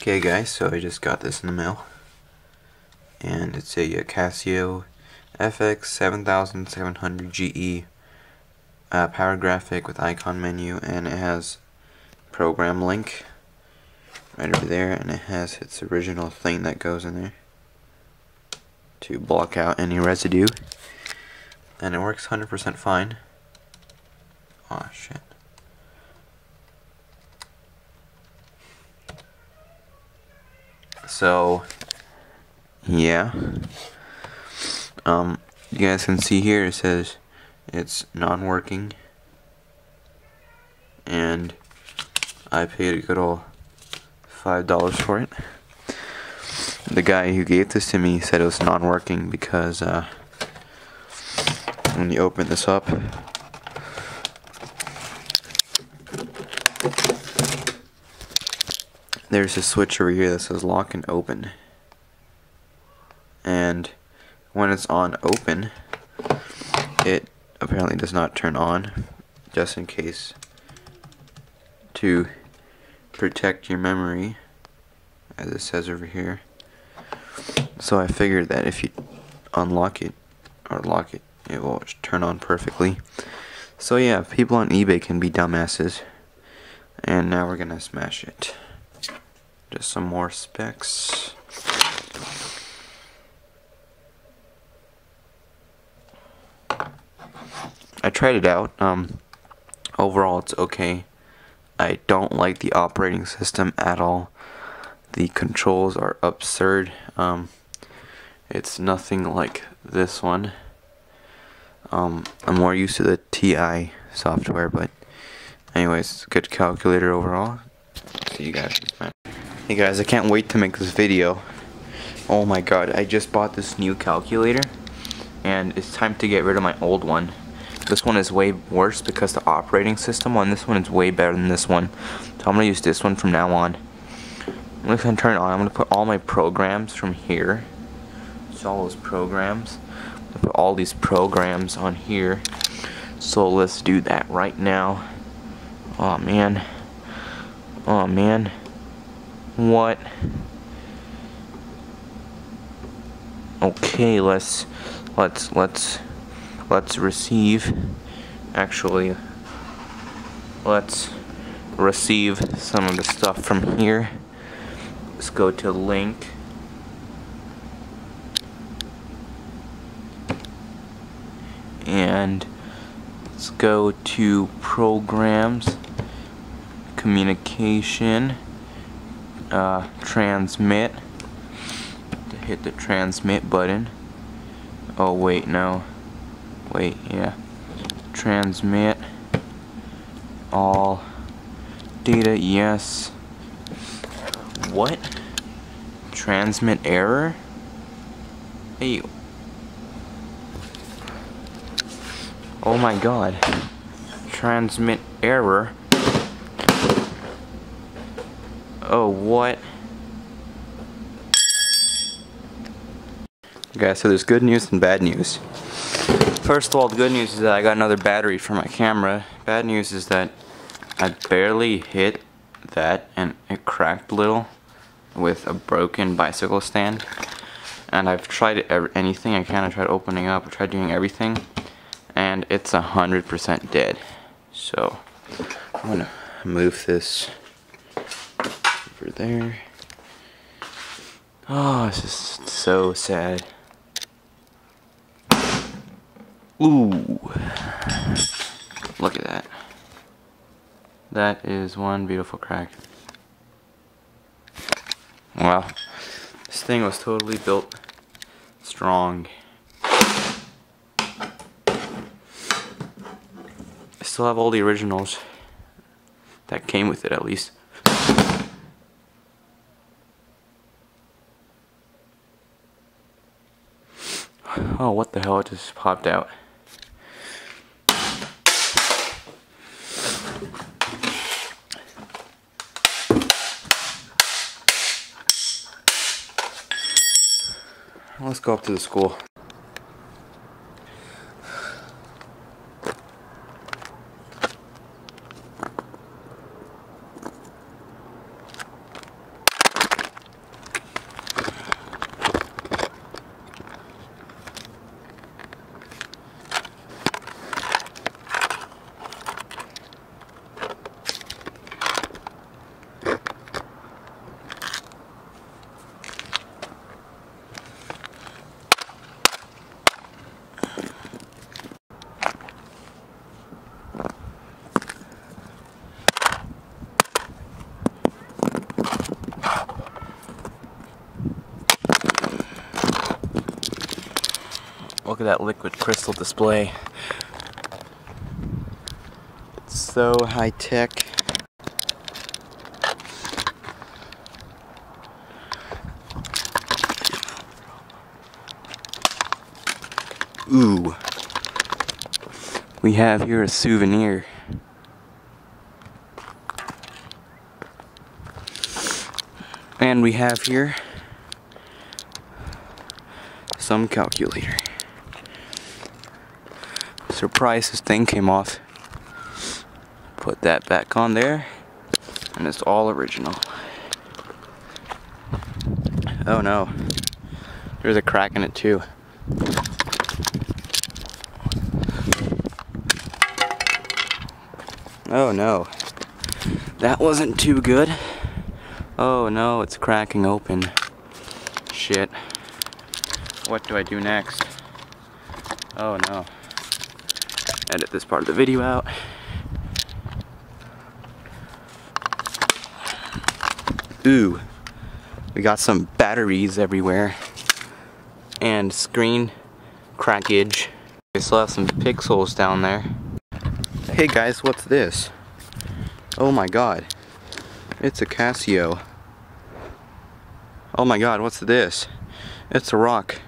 Okay guys, so I just got this in the mail. And it's a, a Casio FX 7700 GE uh, power graphic with icon menu and it has program link right over there and it has its original thing that goes in there to block out any residue and it works 100% fine. Oh shit. So, yeah. Um, you guys can see here it says it's non-working. And I paid a good old five dollars for it. The guy who gave this to me said it was non-working because uh, when you open this up, there's a switch over here that says lock and open. And when it's on open, it apparently does not turn on, just in case, to protect your memory, as it says over here. So I figured that if you unlock it, or lock it, it will turn on perfectly. So yeah, people on eBay can be dumbasses. And now we're gonna smash it. Just some more specs. I tried it out. Um, overall, it's okay. I don't like the operating system at all. The controls are absurd. Um, it's nothing like this one. Um, I'm more used to the TI software, but anyways, good calculator overall. See you guys Hey guys, I can't wait to make this video. Oh my god, I just bought this new calculator, and it's time to get rid of my old one. This one is way worse because the operating system on this one is way better than this one. So I'm going to use this one from now on. I'm going to turn it on. I'm going to put all my programs from here. So all those programs. Put all these programs on here. So let's do that right now. Oh man. Oh man. What? Okay, let's let's let's let's receive. Actually let's receive some of the stuff from here. Let's go to link. And let's go to programs communication uh, transmit to hit the transmit button oh wait no wait, yeah, transmit all data, yes. What? Transmit error? Hey. Oh my god. Transmit error. Oh, what? Okay, so there's good news and bad news. First of all, the good news is that I got another battery for my camera. Bad news is that I barely hit that and it cracked a little with a broken bicycle stand. And I've tried anything I can. I tried opening up, I tried doing everything, and it's a hundred percent dead. So I'm gonna move this over there. Oh, this is so sad. Ooh. Look at that. That is one beautiful crack. Wow. This thing was totally built strong. I still have all the originals that came with it at least. Oh, what the hell, it just popped out. Let's go up to the school. Look at that liquid crystal display. It's so high tech. Ooh. We have here a souvenir. And we have here some calculator. Surprise, this thing came off. Put that back on there, and it's all original. Oh no, there's a crack in it too. Oh no, that wasn't too good. Oh no, it's cracking open. Shit. What do I do next? Oh no. Edit this part of the video out. Ooh. We got some batteries everywhere. And screen crackage. We still have some pixels down there. Hey guys, what's this? Oh my god. It's a Casio. Oh my god, what's this? It's a rock.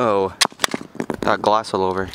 Oh, got glass all over.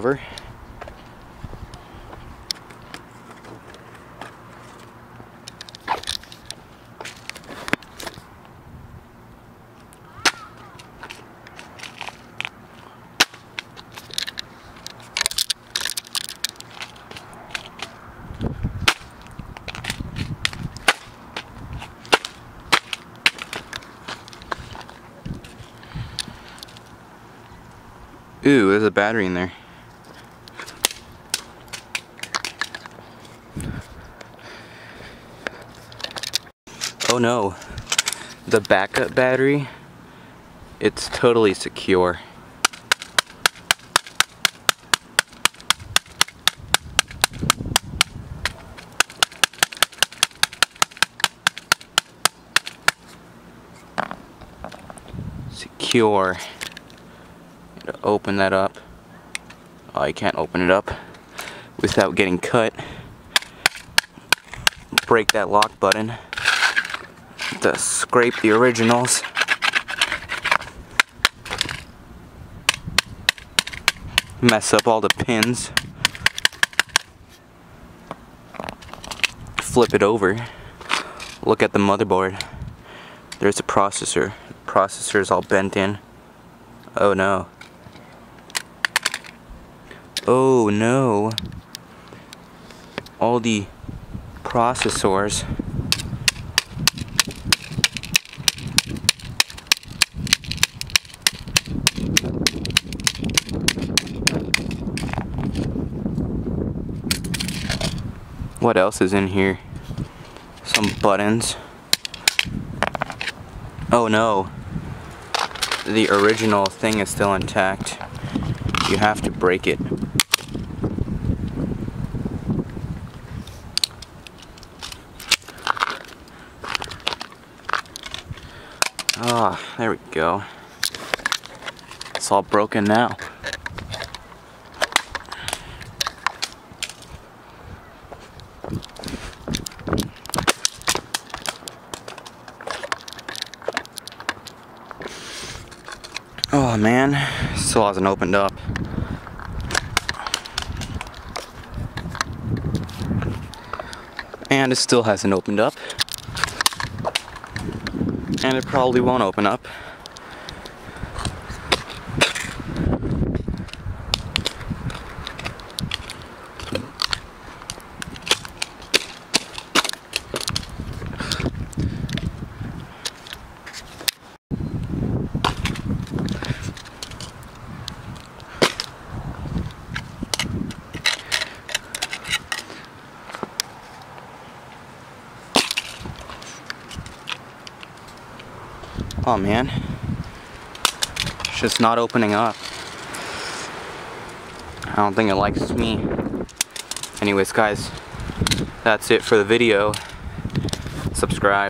Cover. Ooh, there's a battery in there. Oh no, the backup battery, it's totally secure. Secure. To open that up. Oh, you can't open it up without getting cut. Break that lock button. To scrape the originals. Mess up all the pins. Flip it over. Look at the motherboard. There's a processor. The processor is all bent in. Oh no. Oh no. All the processors. What else is in here? Some buttons. Oh no. The original thing is still intact. You have to break it. Ah, oh, there we go. It's all broken now. Oh man, still hasn't opened up. And it still hasn't opened up. And it probably won't open up. Oh man. It's just not opening up. I don't think it likes me. Anyways guys, that's it for the video. Subscribe.